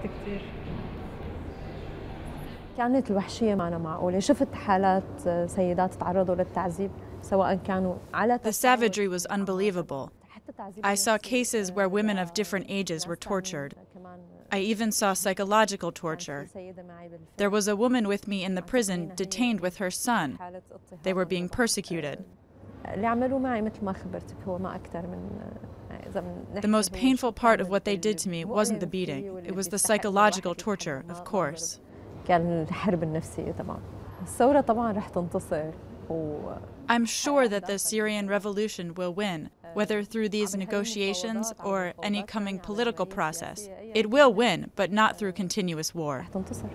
كثير كانت الوحشية معنا معقولة شفت حالات سيدات تعرضوا للتعذيب سواء كانوا على The savagery was unbelievable. I saw cases where women of different ages were tortured. I even saw psychological torture. There was a woman with me in the prison detained with her son. They were being persecuted. The most painful part of what they did to me wasn't the beating, it was the psychological torture, of course. كان الحرب النفسية طبعا الثورة طبعا رح تنتصر I'm sure that the Syrian revolution will win, whether through these negotiations or any coming political process. It will win, but not through continuous war. تنتصر